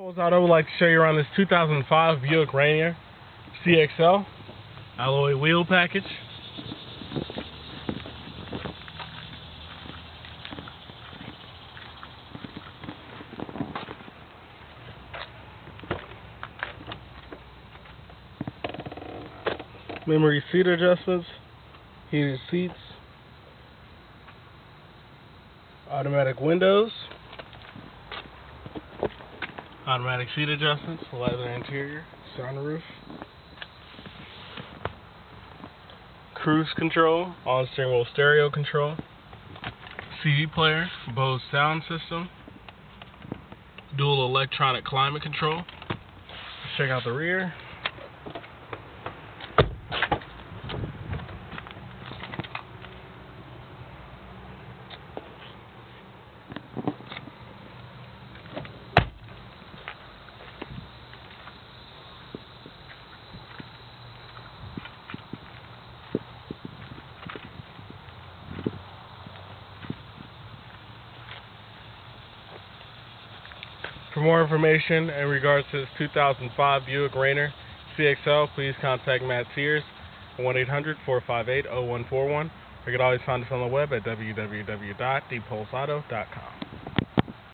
Pulls Auto would like to show you around this 2005 Buick Rainier CXL alloy wheel package. Memory seat adjustments, heated seats, automatic windows automatic seat adjustments, leather interior, sunroof, cruise control, on steering wheel stereo control, CD player, Bose sound system, dual electronic climate control. Check out the rear. For more information in regards to this 2005 Buick Rainier CXL, please contact Matt Sears at 1-800-458-0141. Or you can always find us on the web at www.diepholzauto.com.